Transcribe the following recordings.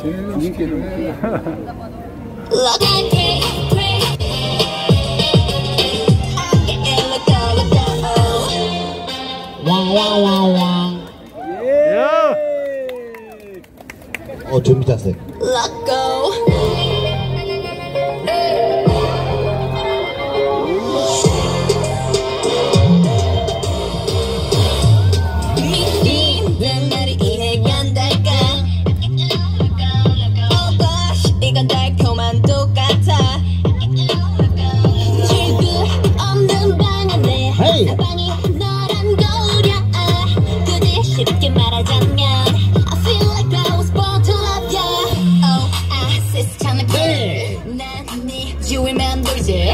제일 인기를 해. 왕왕왕왕 어 좀비 잤어요 표만 똑같아 출구 없는 방 안에 hey. 방이 너란 거울이야 굳이 쉽게 말하자면 I feel like I was born to love ya Oh, I see it's kinda cool 난네 주위만 돌지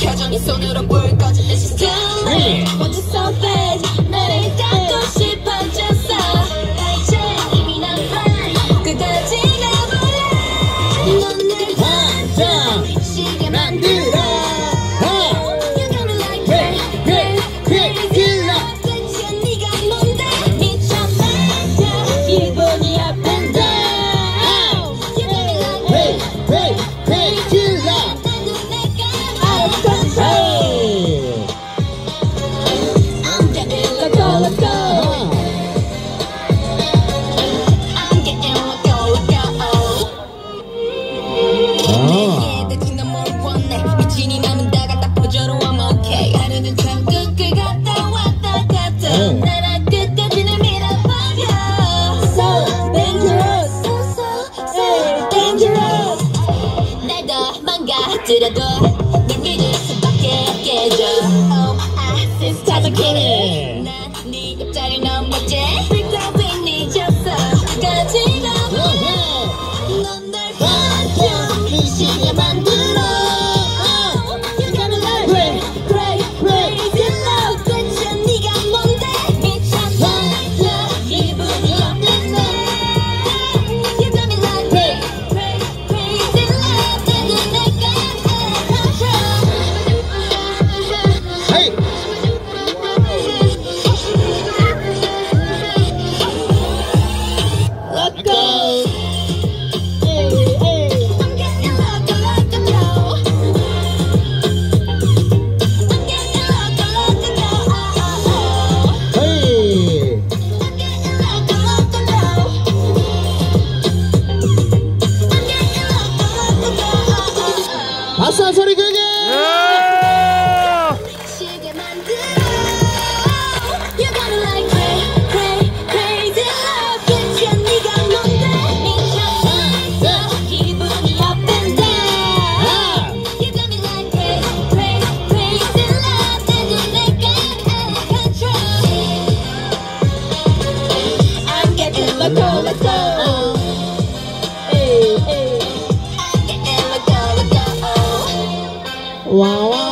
켜져 네 손으로 불 꺼져 This is good Want you something got to the door. let's go, let's go. Hey, hey. Wow, wow.